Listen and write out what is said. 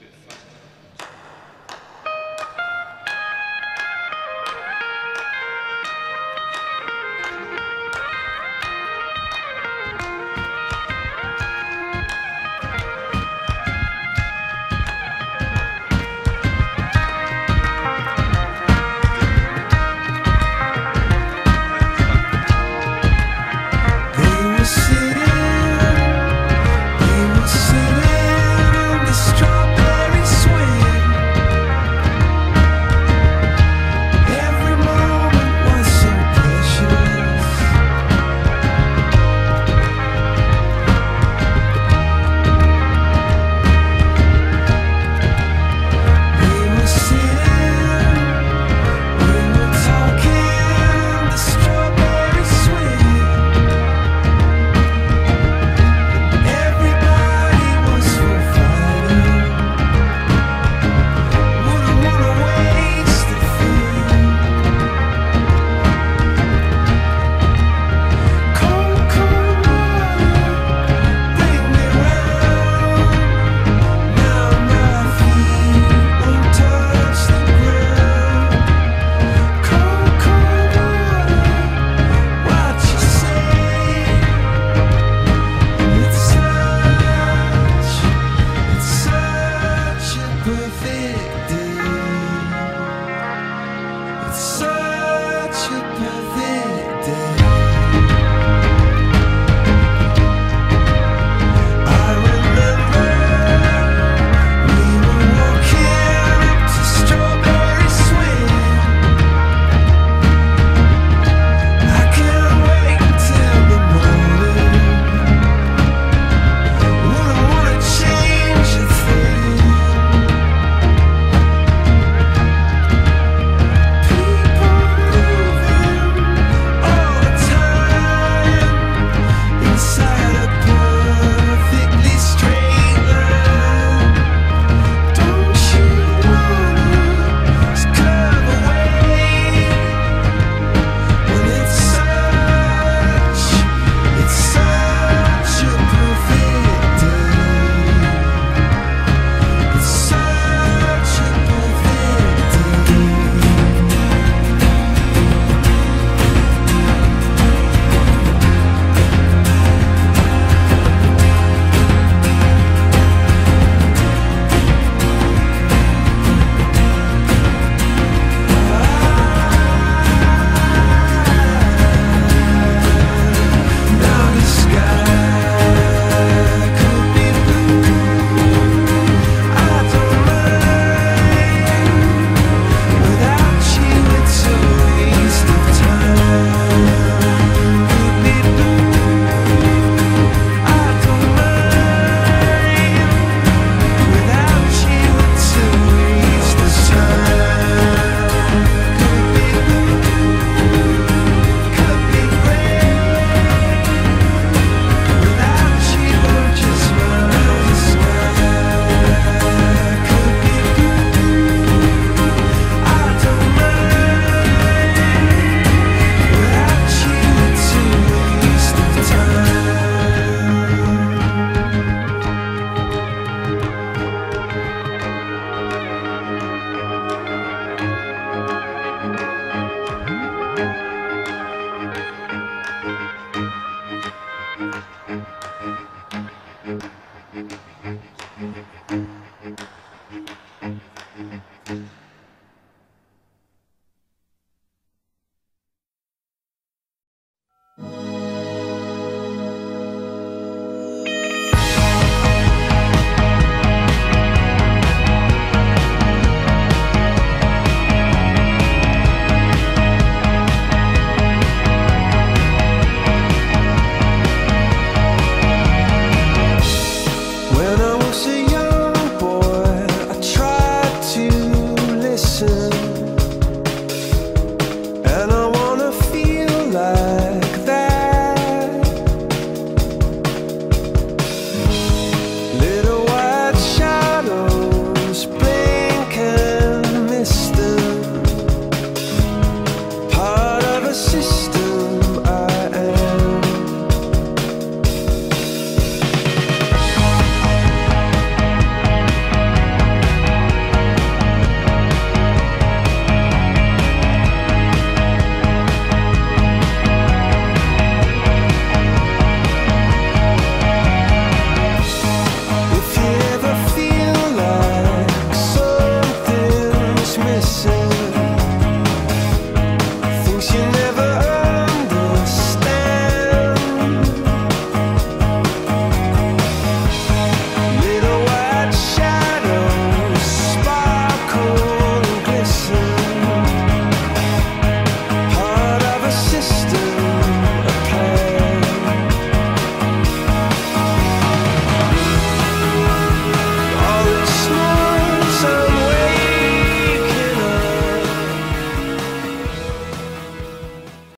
flat your breath.